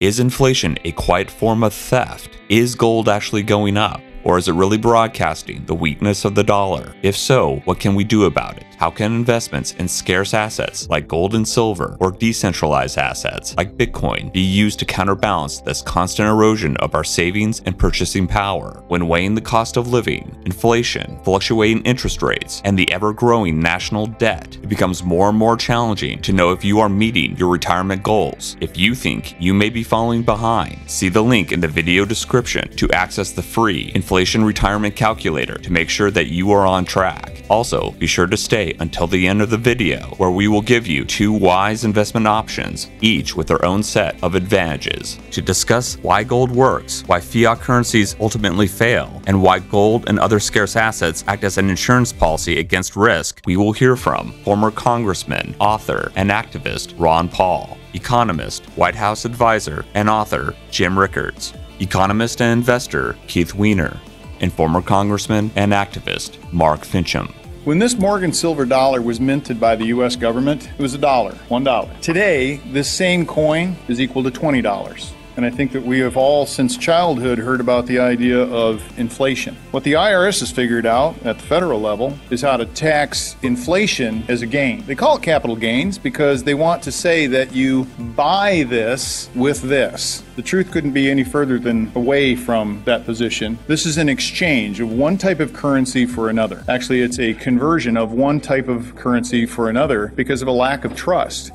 Is inflation a quiet form of theft? Is gold actually going up? Or is it really broadcasting the weakness of the dollar? If so, what can we do about it? How can investments in scarce assets like gold and silver or decentralized assets like Bitcoin be used to counterbalance this constant erosion of our savings and purchasing power? When weighing the cost of living, inflation, fluctuating interest rates, and the ever growing national debt, it becomes more and more challenging to know if you are meeting your retirement goals. If you think you may be falling behind, see the link in the video description to access the free inflation retirement calculator to make sure that you are on track. Also, be sure to stay until the end of the video, where we will give you two wise investment options, each with their own set of advantages, to discuss why gold works, why fiat currencies ultimately fail, and why gold and other scarce assets act as an insurance policy against risk. We will hear from former Congressman, author, and activist Ron Paul, economist, White House advisor, and author Jim Rickards, economist and investor Keith Weiner, and former Congressman and activist Mark Finchem. When this Morgan silver dollar was minted by the US government, it was a dollar, one dollar. Today, this same coin is equal to $20. And I think that we have all, since childhood, heard about the idea of inflation. What the IRS has figured out at the federal level is how to tax inflation as a gain. They call it capital gains because they want to say that you buy this with this. The truth couldn't be any further than away from that position. This is an exchange of one type of currency for another. Actually, it's a conversion of one type of currency for another because of a lack of trust.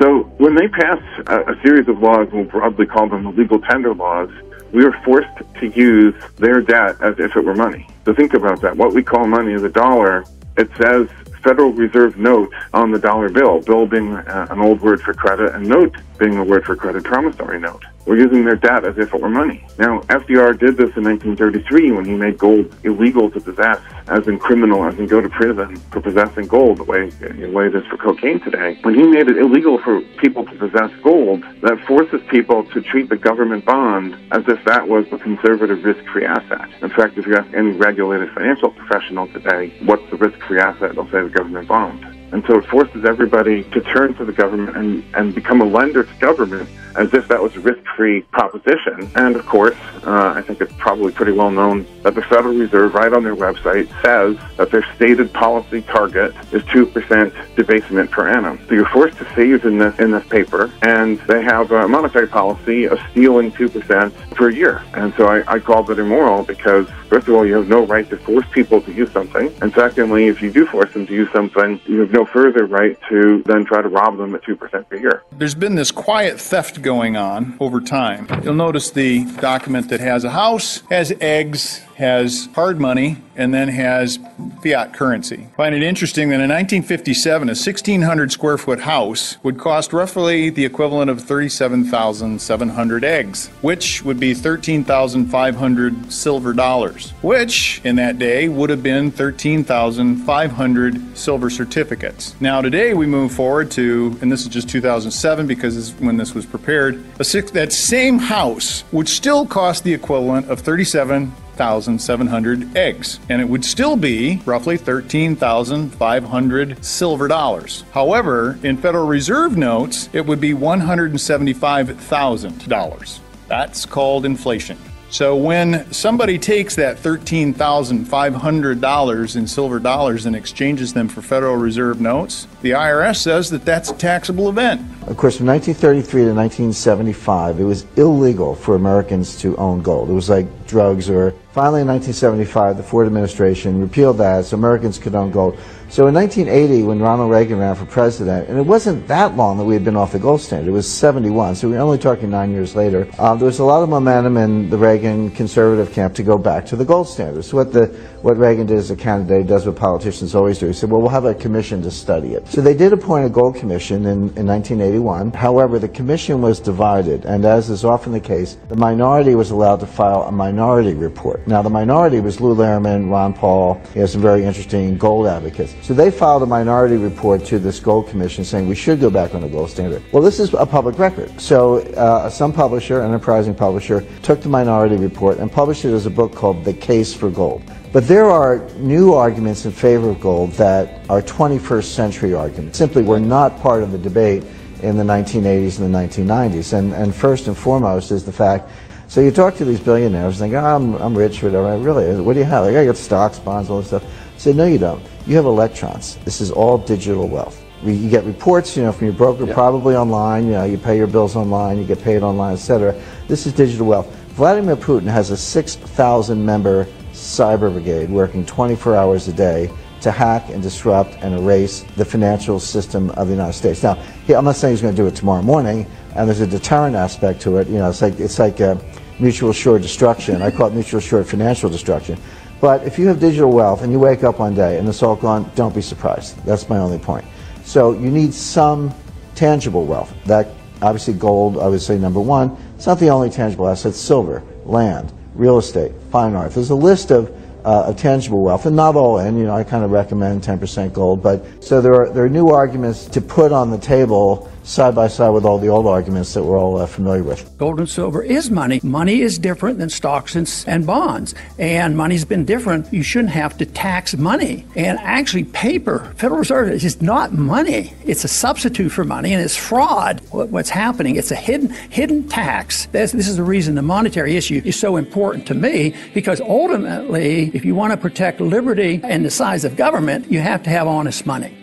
So when they pass a, a series of laws, we'll broadly call them the legal tender laws, we are forced to use their debt as if it were money. So think about that. What we call money is a dollar. It says Federal Reserve note on the dollar bill, bill being uh, an old word for credit and note being the word for credit promissory note. We're using their debt as if it were money. Now, FDR did this in 1933 when he made gold illegal to possess, as in criminal, as in go to prison for possessing gold, the way, the way it is for cocaine today. When he made it illegal for people to possess gold, that forces people to treat the government bond as if that was a conservative risk-free asset. In fact, if you ask any regulated financial professional today, what's the risk-free asset, they'll say the government bond. And so it forces everybody to turn to the government and, and become a lender to government as if that was a risk-free proposition. And of course, uh, I think it's probably pretty well known that the Federal Reserve, right on their website, says that their stated policy target is 2% debasement per annum. So you're forced to save in this, in this paper, and they have a monetary policy of stealing 2% per year. And so I, I called it immoral because, first of all, you have no right to force people to use something. And secondly, if you do force them to use something, you have no further right to then try to rob them at 2% per year. There's been this quiet theft going on over time. You'll notice the document that has a house, has eggs, has hard money, and then has fiat currency. I find it interesting that in 1957, a 1,600 square foot house would cost roughly the equivalent of 37,700 eggs, which would be 13,500 silver dollars, which in that day would have been 13,500 silver certificates. Now today we move forward to, and this is just 2007 because when this was prepared, six, that same house would still cost the equivalent of 37 1,700 eggs, and it would still be roughly 13,500 silver dollars. However, in Federal Reserve notes, it would be $175,000. That's called inflation. So when somebody takes that $13,500 in silver dollars and exchanges them for Federal Reserve notes, the IRS says that that's a taxable event. Of course, from 1933 to 1975, it was illegal for Americans to own gold. It was like drugs or finally in 1975, the Ford administration repealed that so Americans could own gold. So in 1980, when Ronald Reagan ran for president, and it wasn't that long that we had been off the gold standard, it was 71, so we are only talking nine years later, uh, there was a lot of momentum in the Reagan conservative camp to go back to the gold standard. So what, the, what Reagan did as a candidate does what politicians always do. He said, well, we'll have a commission to study it. So they did appoint a gold commission in, in 1981. However, the commission was divided, and as is often the case, the minority was allowed to file a minority report. Now, the minority was Lou Lehrman, Ron Paul, he has some very interesting gold advocates. So they filed a minority report to this gold commission saying we should go back on the gold standard. Well, this is a public record. So uh, some publisher, an enterprising publisher, took the minority report and published it as a book called The Case for Gold. But there are new arguments in favor of gold that are 21st century arguments. Simply were not part of the debate in the 1980s and the 1990s. And, and first and foremost is the fact so you talk to these billionaires and they go, I'm, I'm rich, whatever. Really, what do you have? Like, I got stocks, bonds, all this stuff. I said, no, you don't. You have electrons. This is all digital wealth. You get reports, you know, from your broker, yep. probably online. You know, you pay your bills online, you get paid online, etc. This is digital wealth. Vladimir Putin has a 6,000 member cyber brigade working 24 hours a day to hack and disrupt and erase the financial system of the United States. Now, I'm not saying he's going to do it tomorrow morning, and there's a deterrent aspect to it. You know, it's like it's like uh, mutual assured destruction. I call it mutual assured financial destruction. But if you have digital wealth and you wake up one day and it's all gone, don't be surprised. That's my only point. So you need some tangible wealth. That obviously gold, I would say number one. It's not the only tangible asset. Silver, land, real estate, fine art. There's a list of uh, tangible wealth, and not all in. You know, I kind of recommend 10% gold, but so there are there are new arguments to put on the table side by side with all the old arguments that we're all uh, familiar with. Gold and silver is money. Money is different than stocks and, and bonds, and money's been different. You shouldn't have to tax money. And actually, paper, Federal Reserve, is just not money. It's a substitute for money, and it's fraud. What's happening? It's a hidden hidden tax. This, this is the reason the monetary issue is so important to me because ultimately, if you want to protect liberty and the size of government, you have to have honest money.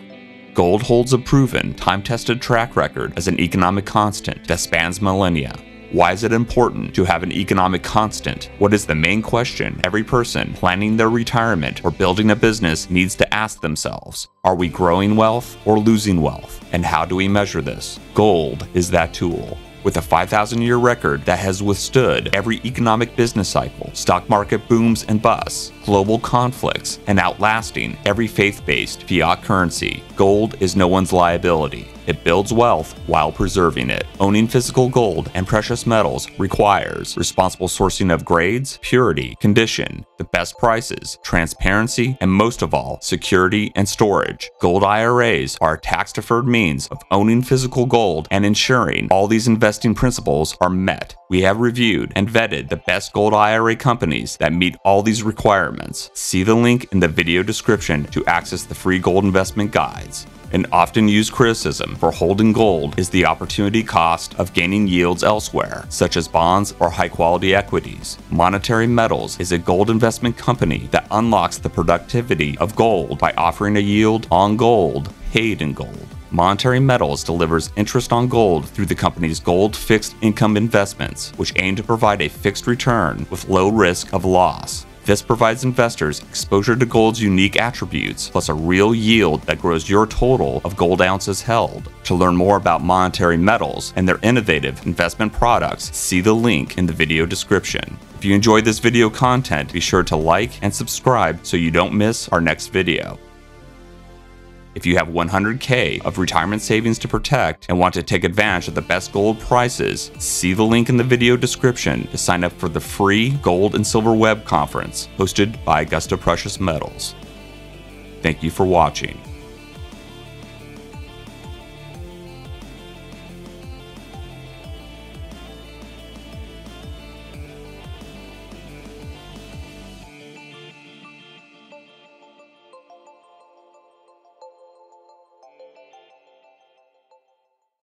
Gold holds a proven, time tested track record as an economic constant that spans millennia. Why is it important to have an economic constant? What is the main question every person planning their retirement or building a business needs to ask themselves? Are we growing wealth or losing wealth? And how do we measure this? Gold is that tool with a 5,000 year record that has withstood every economic business cycle, stock market booms and busts, global conflicts, and outlasting every faith based fiat currency. Gold is no one's liability. It builds wealth while preserving it. Owning physical gold and precious metals requires responsible sourcing of grades, purity, condition, the best prices, transparency, and most of all, security and storage. Gold IRAs are a tax deferred means of owning physical gold and ensuring all these investing principles are met. We have reviewed and vetted the best gold IRA companies that meet all these requirements. See the link in the video description to access the free gold investment guides. An often used criticism for holding gold is the opportunity cost of gaining yields elsewhere, such as bonds or high quality equities. Monetary Metals is a gold investment company that unlocks the productivity of gold by offering a yield on gold paid in gold. Monetary Metals delivers interest on gold through the company's gold fixed income investments, which aim to provide a fixed return with low risk of loss. This provides investors exposure to gold's unique attributes, plus a real yield that grows your total of gold ounces held. To learn more about monetary metals and their innovative investment products, see the link in the video description. If you enjoyed this video content, be sure to like and subscribe so you don't miss our next video. If you have 100K of retirement savings to protect and want to take advantage of the best gold prices, see the link in the video description to sign up for the free Gold and Silver Web Conference hosted by Augusta Precious Metals. Thank you for watching.